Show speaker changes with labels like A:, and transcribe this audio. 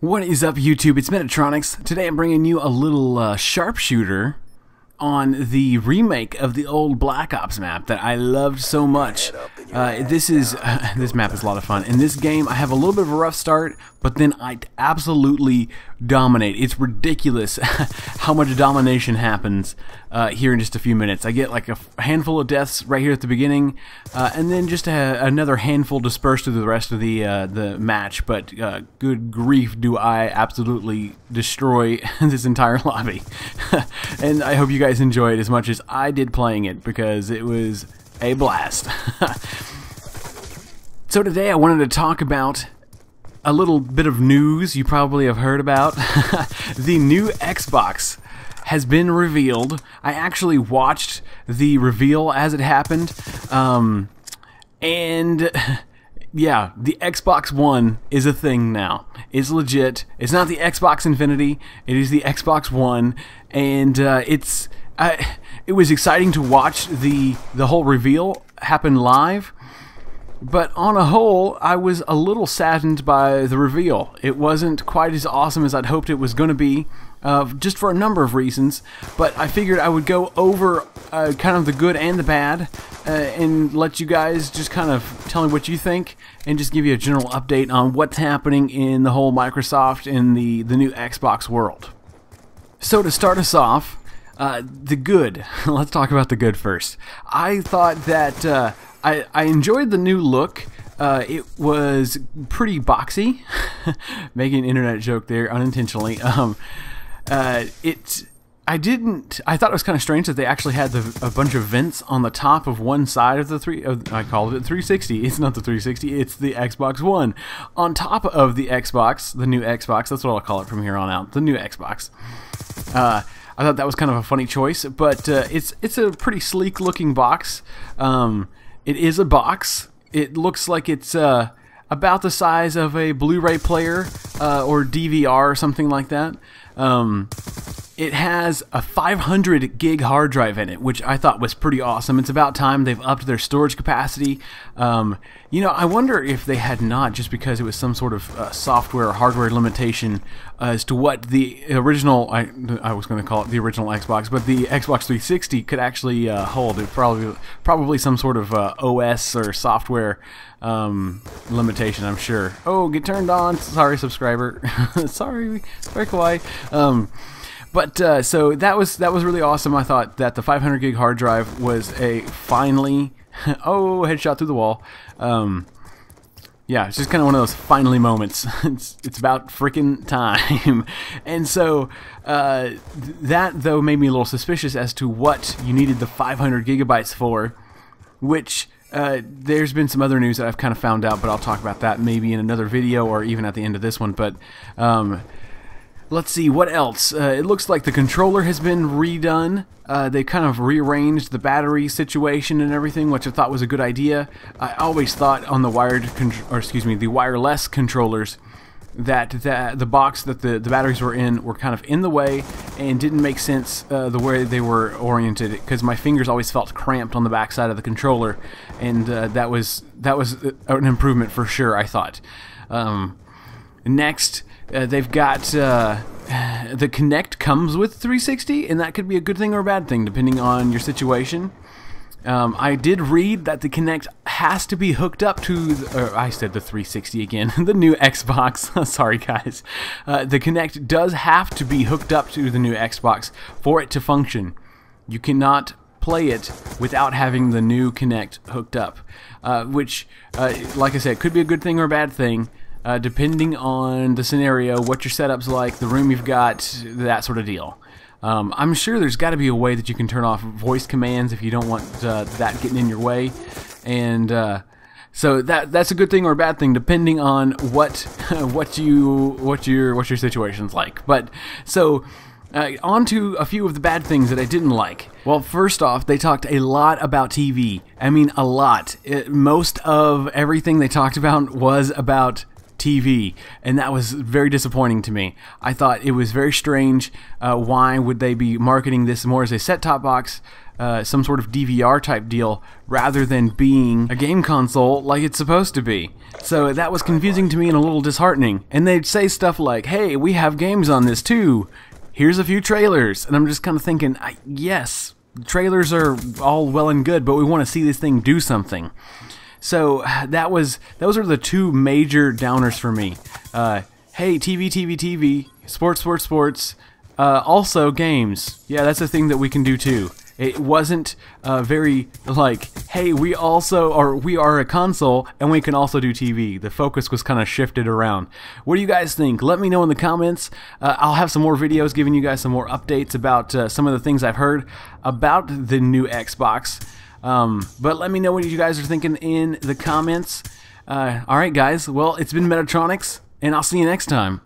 A: What is up, YouTube? It's Metatronix. Today I'm bringing you a little uh, sharpshooter on the remake of the old Black Ops map that I loved so much. Uh, this is uh, this map is a lot of fun. In this game, I have a little bit of a rough start, but then I absolutely dominate. It's ridiculous how much domination happens uh, here in just a few minutes. I get like a handful of deaths right here at the beginning, uh, and then just a, another handful dispersed through the rest of the uh, the match. But good grief, do I absolutely destroy this entire lobby! and I hope you guys enjoy it as much as I did playing it because it was a blast. so today I wanted to talk about a little bit of news you probably have heard about. the new Xbox has been revealed. I actually watched the reveal as it happened. Um, and yeah, the Xbox One is a thing now. It's legit. It's not the Xbox Infinity. It is the Xbox One, and uh, it's I, it was exciting to watch the the whole reveal happen live. But on a whole, I was a little saddened by the reveal. It wasn't quite as awesome as I'd hoped it was going to be, uh, just for a number of reasons. But I figured I would go over uh, kind of the good and the bad, uh, and let you guys just kind of tell me what you think, and just give you a general update on what's happening in the whole Microsoft and the the new Xbox world. So to start us off, uh, the good. Let's talk about the good first. I thought that uh, I, I enjoyed the new look. Uh, it was pretty boxy. Making an internet joke there unintentionally. Um, uh, it. I didn't. I thought it was kind of strange that they actually had the, a bunch of vents on the top of one side of the three. Of, I called it 360. It's not the 360. It's the Xbox One. On top of the Xbox, the new Xbox. That's what I'll call it from here on out. The new Xbox. Uh, I thought that was kind of a funny choice, but uh, it's it's a pretty sleek looking box. Um, it is a box. It looks like it's uh, about the size of a Blu-ray player uh, or DVR or something like that. Um, it has a 500 gig hard drive in it, which I thought was pretty awesome. It's about time they've upped their storage capacity. Um, you know, I wonder if they had not, just because it was some sort of uh, software or hardware limitation as to what the original, I, I was going to call it the original Xbox, but the Xbox 360 could actually uh, hold. It probably probably some sort of uh, OS or software um, limitation, I'm sure. Oh, get turned on. Sorry, subscriber. Sorry, very kawaii. Um, but uh, so that was that was really awesome. I thought that the 500 gig hard drive was a finally oh headshot through the wall. Um, yeah, it's just kind of one of those finally moments. it's it's about freaking time, and so uh, that though made me a little suspicious as to what you needed the 500 gigabytes for, which. Uh, there's been some other news that I've kind of found out, but I'll talk about that maybe in another video or even at the end of this one. But um, Let's see, what else? Uh, it looks like the controller has been redone. Uh, they kind of rearranged the battery situation and everything, which I thought was a good idea. I always thought on the wired, or excuse me, the wireless controllers, that the, the box that the, the batteries were in were kind of in the way and didn't make sense uh, the way they were oriented because my fingers always felt cramped on the backside of the controller and uh, that was that was uh, an improvement for sure I thought um, next uh, they've got uh, the Kinect comes with 360, and that could be a good thing or a bad thing depending on your situation. Um, I did read that the Kinect has to be hooked up to, the, I said the 360 again, the new Xbox. Sorry, guys. Uh, the Kinect does have to be hooked up to the new Xbox for it to function. You cannot play it without having the new Kinect hooked up, uh, which, uh, like I said, could be a good thing or a bad thing uh, depending on the scenario, what your setup's like, the room you've got, that sort of deal. Um, I'm sure there's got to be a way that you can turn off voice commands if you don't want uh, that getting in your way, and uh, so that that's a good thing or a bad thing depending on what what you what your what your situation's like. But so. Uh, on to a few of the bad things that I didn't like. Well, first off, they talked a lot about TV. I mean, a lot. It, most of everything they talked about was about TV, and that was very disappointing to me. I thought it was very strange. Uh, why would they be marketing this more as a set-top box? uh, some sort of DVR type deal rather than being a game console like it's supposed to be. So that was confusing to me and a little disheartening. And they'd say stuff like, hey, we have games on this too. Here's a few trailers. And I'm just kind of thinking, yes, trailers are all well and good, but we want to see this thing do something. So that was those are the two major downers for me. Uh, hey, TV, TV, TV, sports, sports, sports. Uh, also, games. Yeah, that's a thing that we can do too. It wasn't uh, very like, hey, we also are we are a console and we can also do TV. The focus was kind of shifted around. What do you guys think? Let me know in the comments. Uh, I'll have some more videos giving you guys some more updates about uh, some of the things I've heard about the new Xbox. Um, but let me know what you guys are thinking in the comments. Uh, all right, guys. Well, it's been Metatronix, and I'll see you next time.